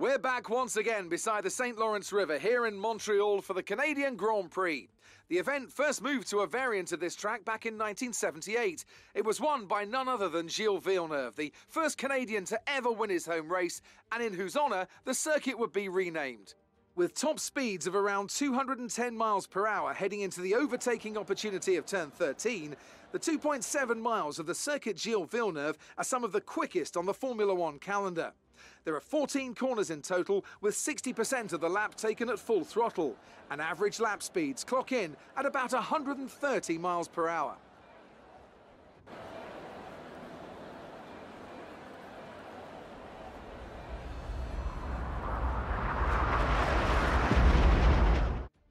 We're back once again beside the St. Lawrence River here in Montreal for the Canadian Grand Prix. The event first moved to a variant of this track back in 1978. It was won by none other than Gilles Villeneuve, the first Canadian to ever win his home race, and in whose honour the circuit would be renamed. With top speeds of around 210 miles per hour heading into the overtaking opportunity of turn 13, the 2.7 miles of the Circuit Gilles Villeneuve are some of the quickest on the Formula One calendar. There are 14 corners in total, with 60% of the lap taken at full throttle, and average lap speeds clock in at about 130 miles per hour.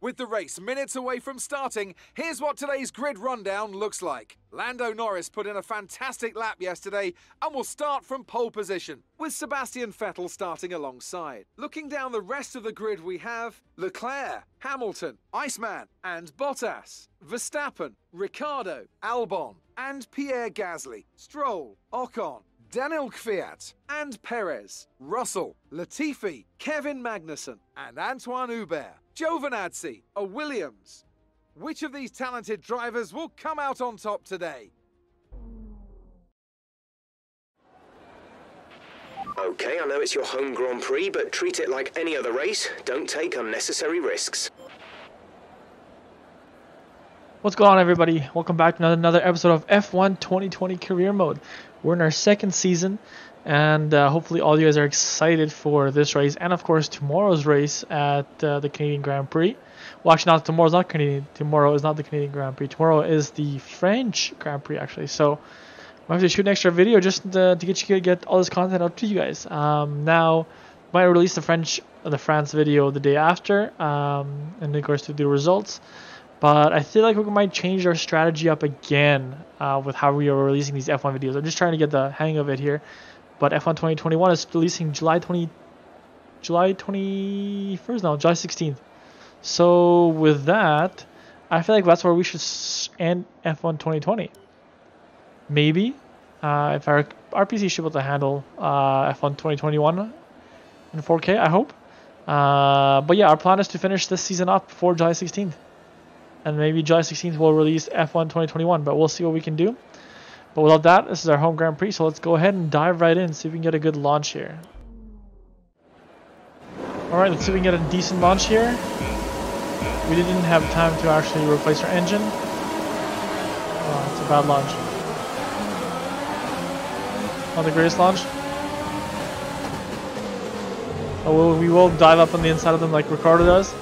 With the race minutes away from starting, here's what today's grid rundown looks like. Lando Norris put in a fantastic lap yesterday and will start from pole position, with Sebastian Vettel starting alongside. Looking down the rest of the grid, we have Leclerc, Hamilton, Iceman, and Bottas, Verstappen, Ricciardo, Albon, and Pierre Gasly, Stroll, Ocon, Daniil Kvyat and Perez, Russell, Latifi, Kevin Magnussen, and Antoine Hubert, Giovinazzi, a Williams. Which of these talented drivers will come out on top today? Okay, I know it's your home Grand Prix, but treat it like any other race. Don't take unnecessary risks. What's going on, everybody? Welcome back to another episode of F1 2020 Career Mode. We're in our second season, and uh, hopefully, all you guys are excited for this race and, of course, tomorrow's race at uh, the Canadian Grand Prix. Well, actually, not tomorrow's not Canadian. Tomorrow is not the Canadian Grand Prix. Tomorrow is the French Grand Prix, actually. So, I have to shoot an extra video just to, to get you get all this content out to you guys. Um, now, might release the French, the France video the day after, um, and of course to the results. But I feel like we might change our strategy up again uh, with how we are releasing these F1 videos. I'm just trying to get the hang of it here. But F1 2021 is releasing July 20, July 21st now, July 16th. So with that, I feel like that's where we should end F1 2020. Maybe uh, if our RPC should be able to handle uh, F1 2021 in 4K, I hope. Uh, but yeah, our plan is to finish this season up before July 16th and maybe July 16th we'll release F1 2021, but we'll see what we can do. But without that, this is our home Grand Prix, so let's go ahead and dive right in, see if we can get a good launch here. Alright, let's see if we can get a decent launch here. We didn't have time to actually replace our engine. Oh, it's a bad launch. Not the greatest launch. Oh, we'll, we will dive up on the inside of them like Ricciardo does.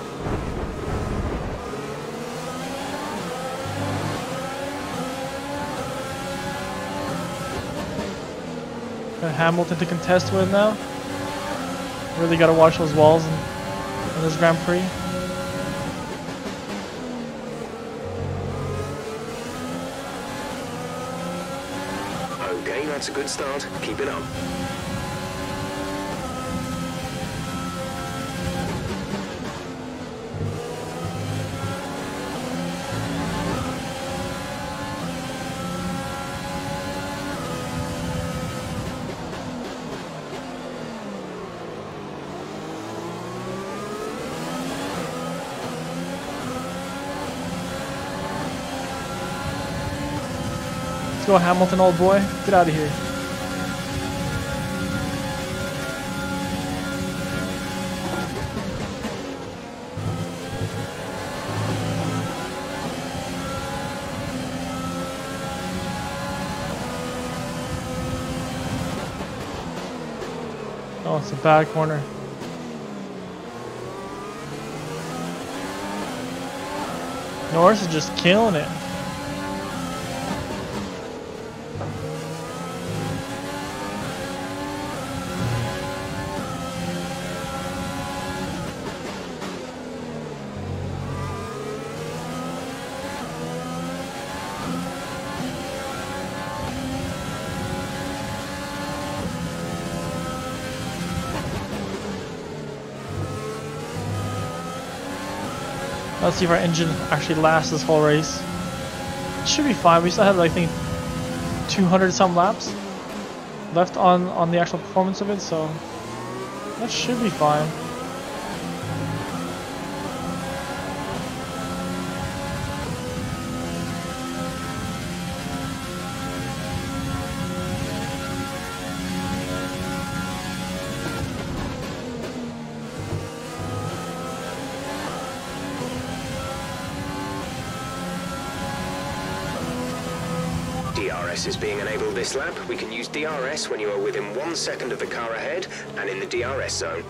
Hamilton to contest with now. Really got to watch those walls in, in this Grand Prix. Okay, that's a good start. Keep it up. Go, Hamilton, old boy. Get out of here. Oh, it's a bad corner. Norris is just killing it. Let's see if our engine actually lasts this whole race. It should be fine. We still have, I think, 200 some laps left on, on the actual performance of it, so That should be fine. DRS is being enabled this lap. We can use DRS when you are within one second of the car ahead and in the DRS zone.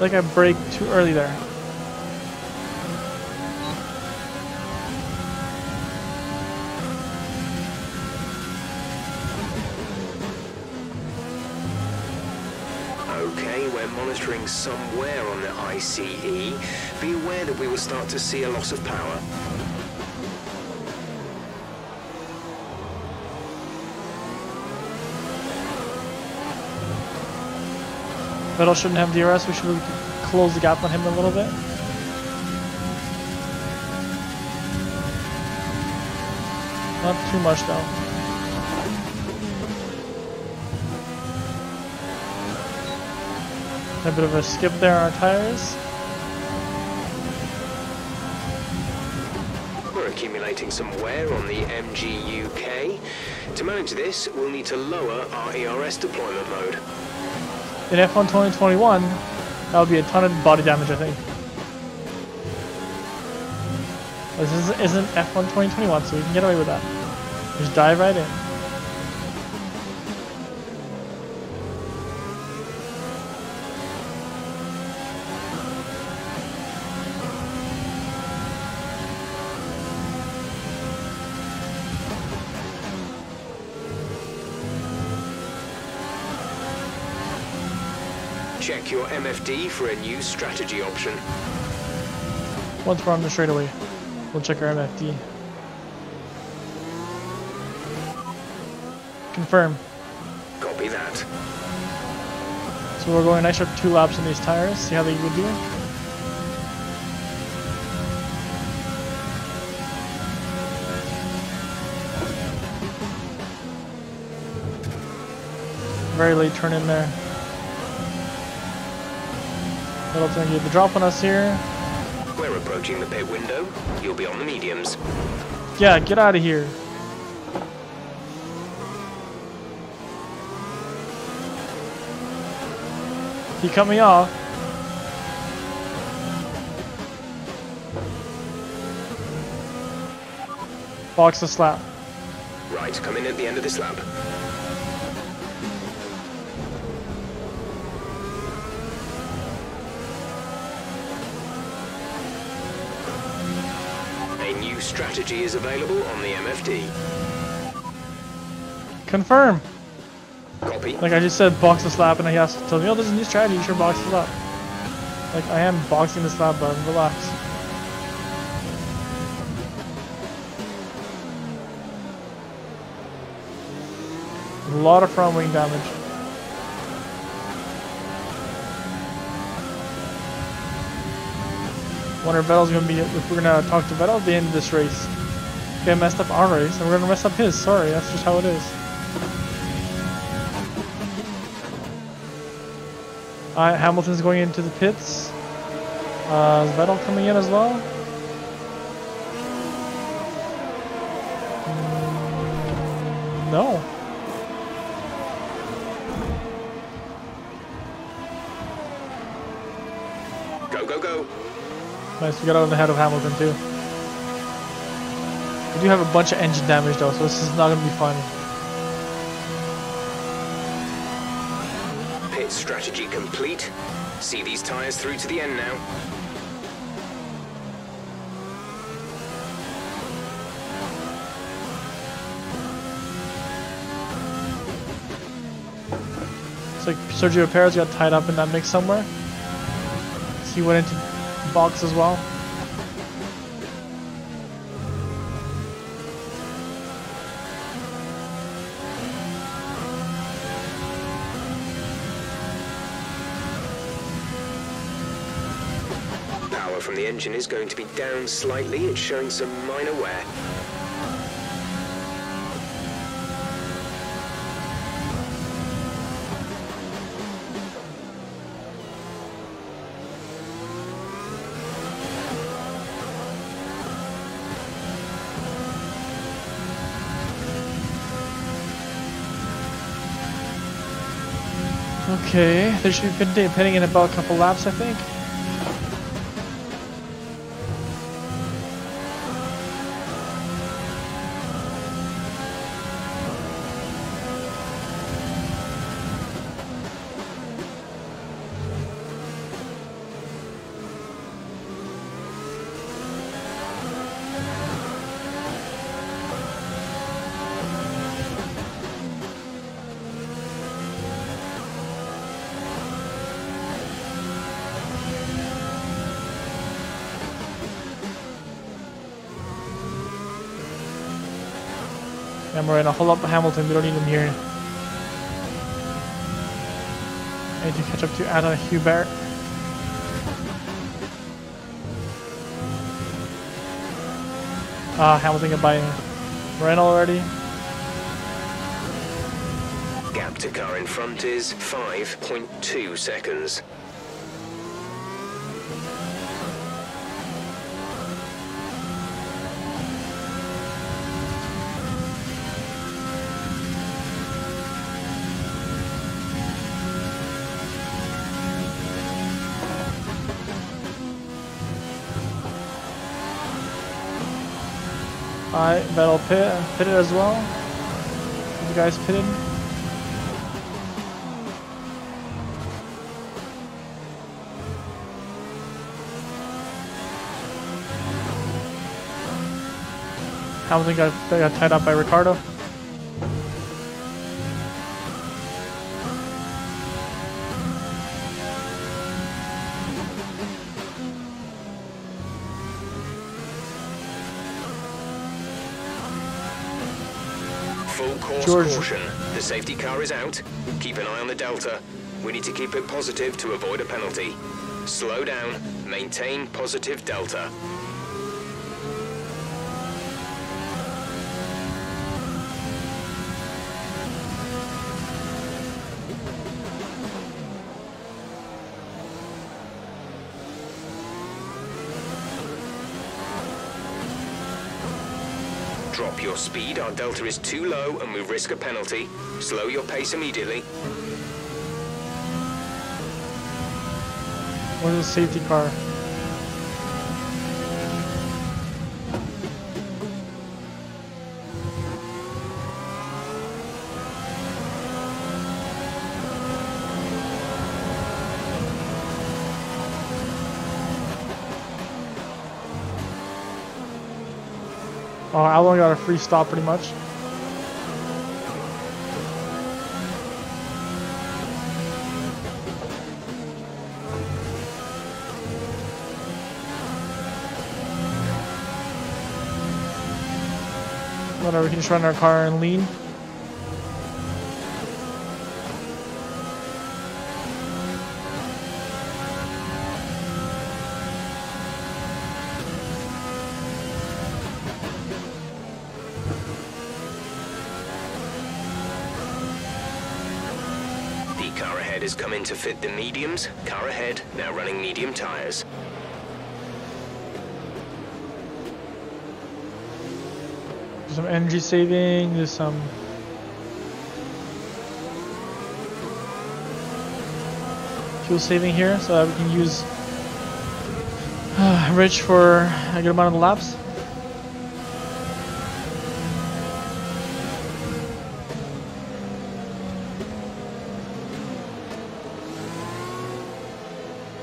like I braked too early there. We're somewhere on the ICE. Be aware that we will start to see a loss of power. Vettel shouldn't have DRS. We should close the gap on him a little bit. Not too much though. A bit of a skip there on our tires. We're accumulating some wear on the MGU-K. To manage this, we'll need to lower our ERS deployment mode. In F1 2021, that would be a ton of body damage, I think. This isn't F1 2021, so we can get away with that. Just dive right in. Check your MFD for a new strategy option. Once we're on the straightaway, we'll check our MFD. Confirm. Copy that. So we're going a nice two laps on these tires, see how they would do. Very late turn in there. Middleton gonna get the drop on us here. We're approaching the pit window. You'll be on the mediums. Yeah, get out of here. He cut me off. Box the slap. Right, come in at the end of this lap. Strategy is available on the MFD. Confirm. Copy. Like I just said, box the slap, and he has to tell me, oh, there's a new strategy, you should box the slap. Like, I am boxing the slap, but relax. A lot of front wing damage. Wonder if Vettel's gonna be, if we're gonna talk to Vettel at the end of this race. Get messed up our race, and we're gonna mess up his, sorry, that's just how it is. Alright, Hamilton's going into the pits. Uh, is Vettel coming in as well? Nice, we got out ahead of Hamilton too. We do have a bunch of engine damage though, so this is not going to be fun. Pit strategy complete. See these tires through to the end now. It's like Sergio Perez got tied up in that mix somewhere. So he went into box as well? Power from the engine is going to be down slightly. It's showing some minor wear. Okay, they should be pitting in about a couple laps, I think. We're gonna hold up Hamilton, we don't need him here. I need to catch up to Antoine Hubert. Ah, Hamilton got by Ren already. Gap to car in front is 5.2 seconds. Alright, Vettel pit, pitted as well. You guys pitted. Hamilton got, got tied up by Ricciardo. Full course George. caution. The safety car is out. Keep an eye on the Delta. We need to keep it positive to avoid a penalty. Slow down. Maintain positive Delta. Drop your speed. Our Delta is too low and we risk a penalty. Slow your pace immediately. Where's the safety car? Uh, oh, Albon got a free stop pretty much. Whatever, we can just run our car and lean. The car ahead has come in to fit the mediums. Car ahead, now running medium tires. Some energy saving, there's some fuel saving here so that we can use uh, Rich for a good amount of laps.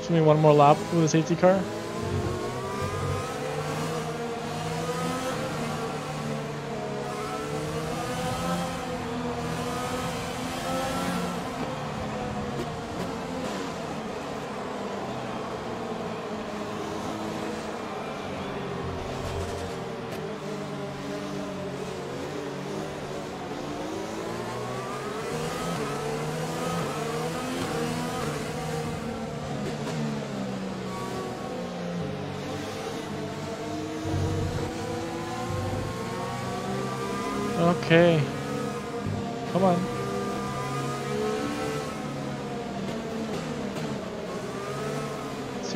Just need one more lap with the safety car.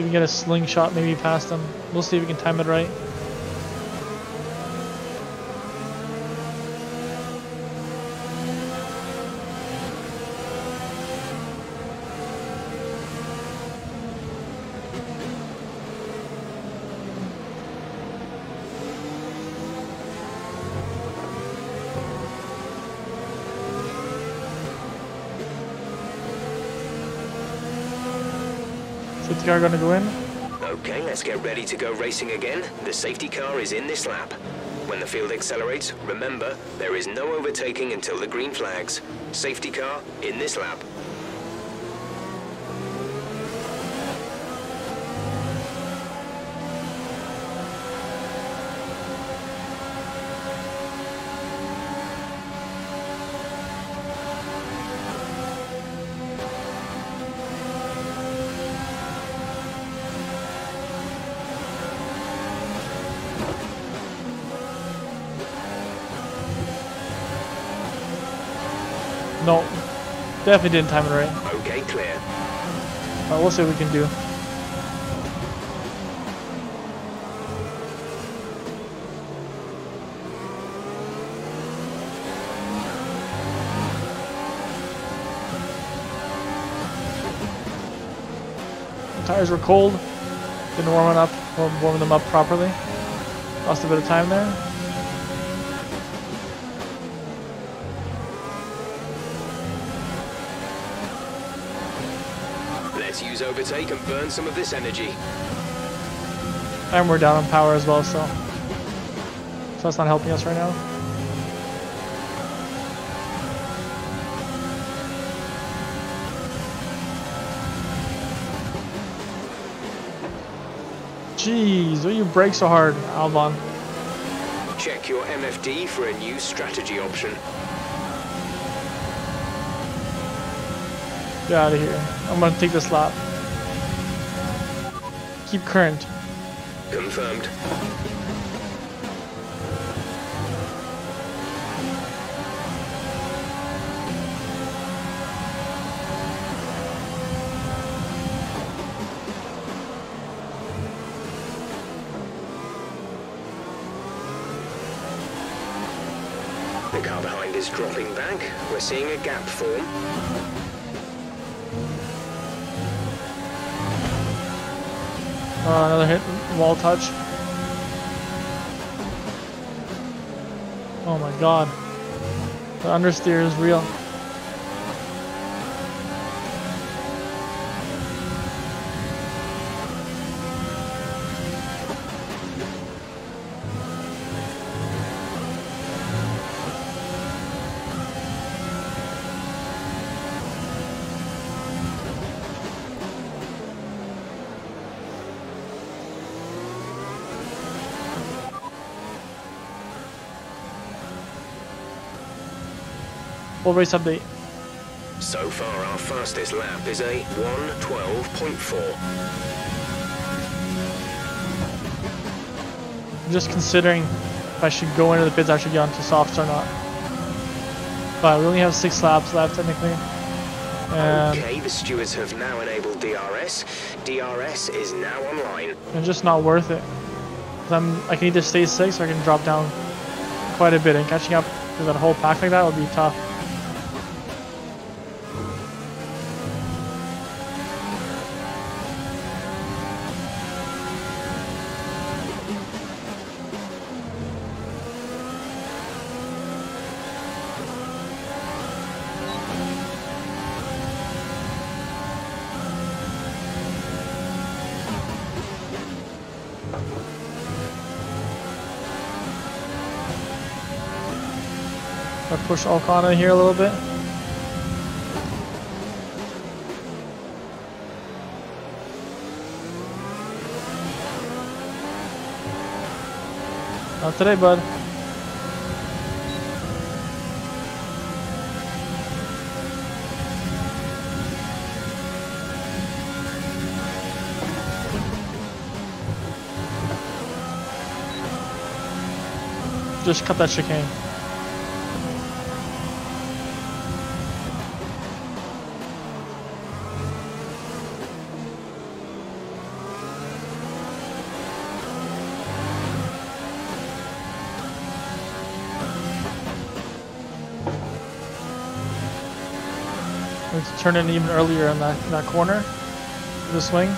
See if we can get a slingshot maybe past them. We'll see if we can time it right. Safety car gonna go in. Okay, let's get ready to go racing again. The safety car is in this lap. When the field accelerates, remember, there is no overtaking until the green flags. Safety car in this lap. Definitely didn't time it right. Okay, clear. We'll see what we can do. Tires were cold. Didn't warm it up, warm warm them up properly. Lost a bit of time there. Overtake and burn some of this energy. And we're down on power as well, so so that's not helping us right now. Jeez, why you brake so hard, Albon? Check your MFD for a new strategy option. Get out of here. I'm gonna take this lap. Keep current. Confirmed. The car behind is dropping back. We're seeing a gap form. Uh, another hit, wall touch. Oh my god. The understeer is real. Race update. So far, our fastest lap is a 112.4. I'm just considering if I should go into the pits, I should get onto softs or not. But we only have six laps left technically. And Okay, the stewards have now enabled DRS. DRS is now online. it's just not worth it. I'm, I can either stay six or I can drop down quite a bit and catching up to that whole pack like that would be tough. Push Alcana here a little bit. Not today, bud. Just cut that chicane. Turn in even earlier in that, in that corner. The swing.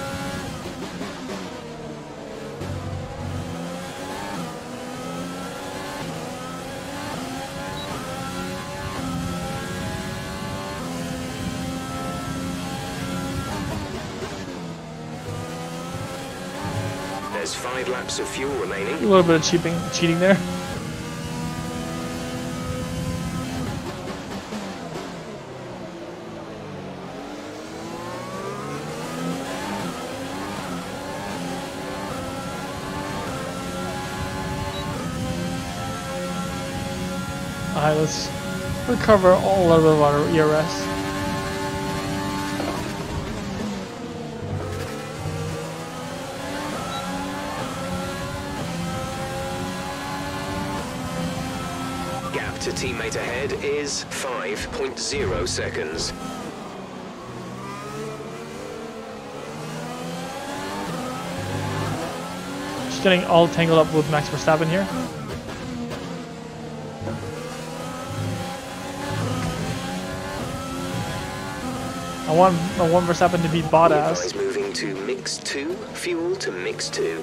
There's five laps of fuel remaining. A little bit of cheating, cheating there. Alright, let's recover all a little bit of our ERS. Gap to teammate ahead is 5.0 seconds. Just getting all tangled up with Max Verstappen here. I want I want Verstappen to beat Be Bottas. moving to mix 2, fuel to mix 2.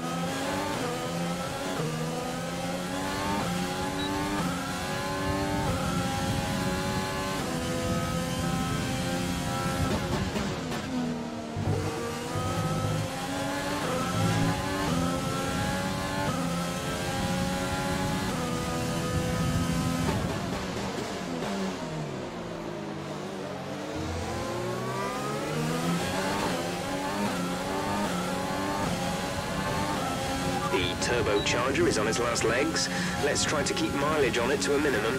Turbocharger is on its last legs. Let's try to keep mileage on it to a minimum.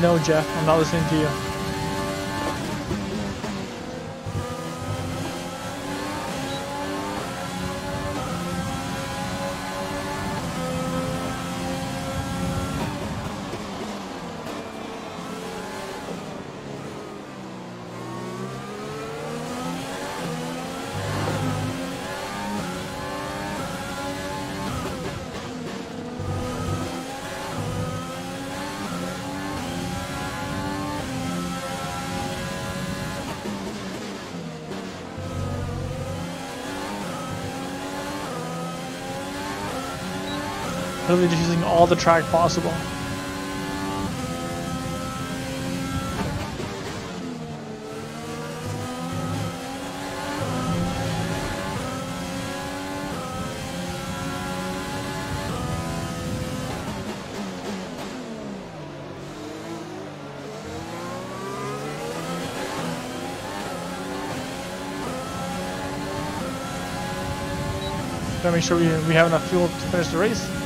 No, Jeff, I'm not listening to you. Literally just using all the track possible. Make sure we, we have enough fuel to finish the race.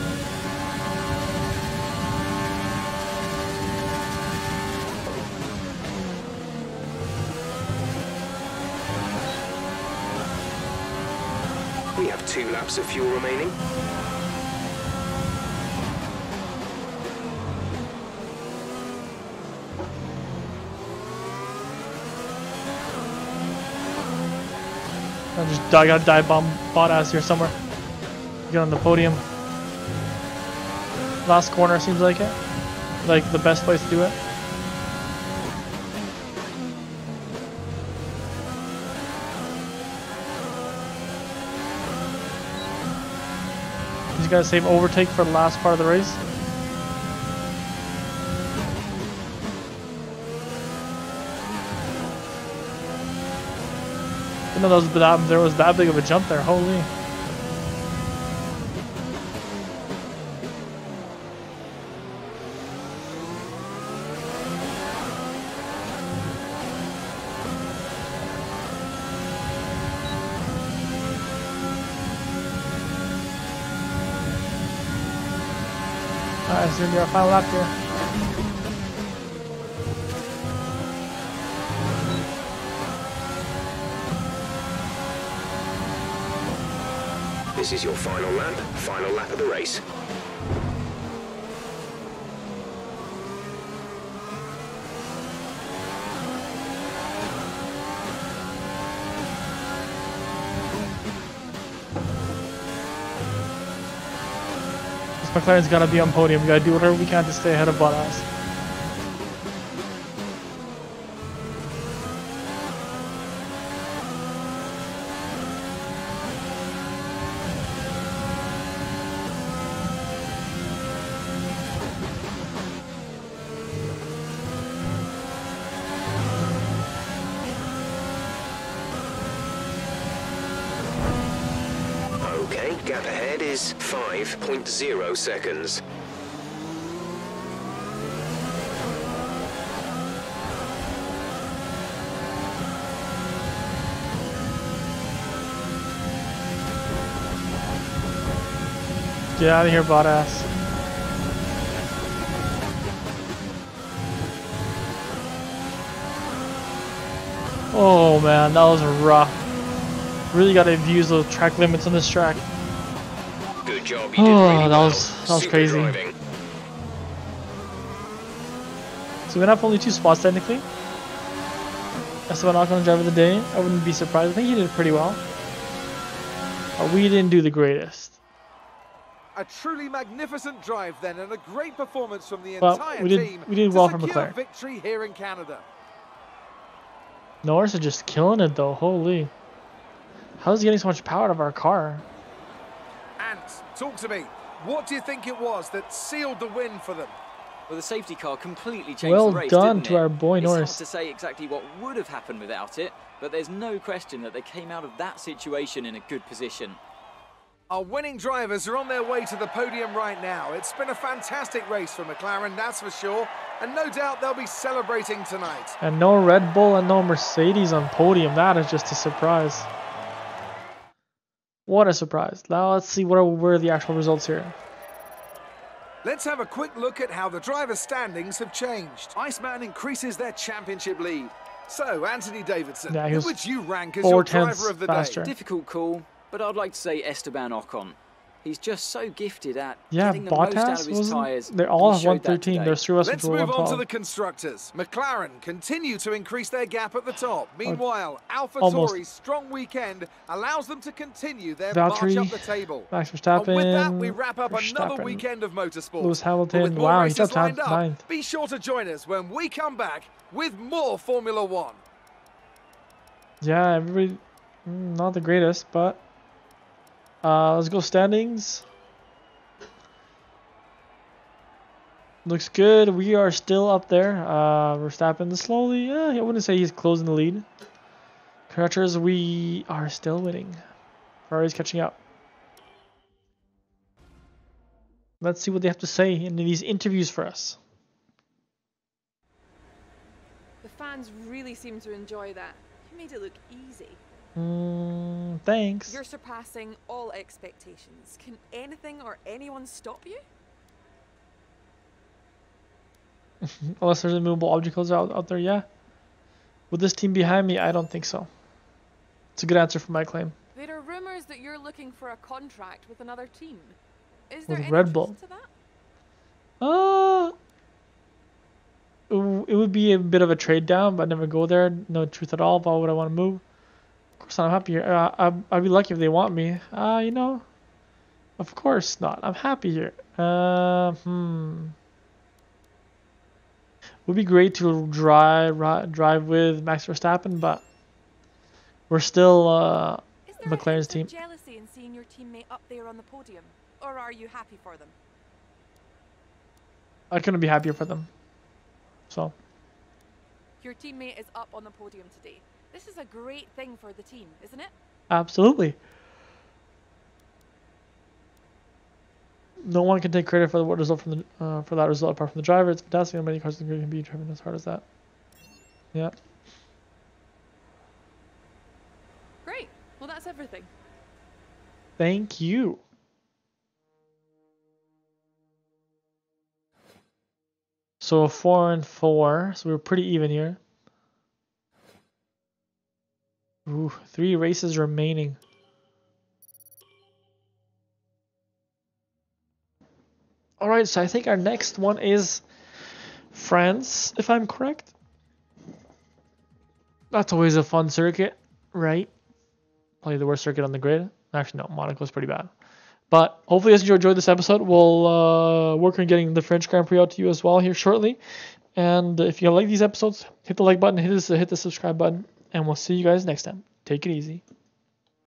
Of fuel remaining. I just I gotta dive bomb Bottas here somewhere. Get on the podium. Last corner seems like it. Like the best place to do it. He's gotta save overtake for the last part of the race. I know that was that, there was that big of a jump there. Holy. Alright, so we our final lap here. This is your final lap, final lap of the race. McLaren's gotta be on podium. We gotta do whatever we can to stay ahead of Bottas. Gap ahead is 5.0 seconds. Get out of here, Bottas. Oh man, that was rough. Really got to use those track limits on this track. Good job. You did Oh, really that well. was- that was Super crazy. driving. So we have only two spots technically. Esteban Ocon, driver of the day. I wouldn't be surprised. I think he did pretty well. But we didn't do the greatest. A truly magnificent drive then, and a great performance from the But entire we did- team we did to well from secure McLaren. victory here in Canada. Norris is just killing it though. Holy. How's he getting so much power out of our car? Ant, talk to me. What do you think it was that sealed the win for them? Well, the safety car completely changed Well the race, done didn't to it? our boy it's Norris. hard to say exactly what would have happened without it, but there's no question that they came out of that situation in a good position. Our winning drivers are on their way to the podium right now. It's been a fantastic race for McLaren, that's for sure, and no doubt they'll be celebrating tonight. And no Red Bull and no Mercedes on podium. That is just a surprise. What a surprise. Now let's see what are, were the actual results here. Let's have a quick look at how the driver's standings have changed. Iceman increases their championship lead. So, Anthony Davidson, Yeah, who would you rank as your driver of the faster. day? Difficult call, but I'd like to say Esteban Ocon. He's just so gifted at Yeah, getting the most out of his wasn't. tyres. They and all he have 113. today. There's three of us Let's move on to the constructors. McLaren continue to increase their gap at the top. Meanwhile, Alpha almost. Strong weekend allows them to continue their Valtteri, march up the table. Max And with that, we wrap wap up another weekend of motorsport. Lewis Hamilton, But with more wow, he's races up to lined up, ninth. Be sure to join us when we come back with more Formula One. Yeah, everybody, mm, not the greatest, but uh, let's go standings. Looks good. We are still up there. Uh, Verstappen slowly. Yeah, I wouldn't say he's closing the lead. Constructors, we are still winning. Ferrari's catching up. Let's see what they have to say in these interviews for us. The fans really seem to enjoy that. You made it look easy. Mm, thanks. You're surpassing all expectations. Can anything or anyone stop you? Unless there's immovable obstacles out, out there, yeah. With this team behind me, I don't think so. It's a good answer for my claim. There are rumours that you're looking for a contract with another team. Is there With any Red Bull. to that? Uh, it w- it would be a bit of a trade down, but I'd never go there. No truth at all. Why would I want to move? Of course not. I'm happy here. Uh, I'd, I'd be lucky if they want me. Uh, you know, of course not. I'm happy here. Uh, hmm. Would be great to drive drive with Max Verstappen, but we're still uh, Is there a McLaren's team. jealousy in seeing your teammate up there on the podium? Or are you happy for them? I couldn't be happier for them. So Your teammate is up on the podium today. This is a great thing for the team, isn't it? absolutely. No one can take credit for the result from the uh, for that result apart from the driver. It's fantastic. How many cars in the grid can be driven as hard as that. Yeah. Great. Well, that's everything. Thank you. So four and four. So we're pretty even here. Ooh, three races remaining. All right, so I think our next one is France, if I'm correct. That's always a fun circuit, right? Probably the worst circuit on the grid. Actually, no, Monaco's pretty bad. But hopefully, you guys enjoyed this episode. We'll uh, work on getting the French Grand Prix out to you as well here shortly. And if you like these episodes, hit the like button, hit, this, hit the subscribe button, and we'll see you guys next time. Take it easy.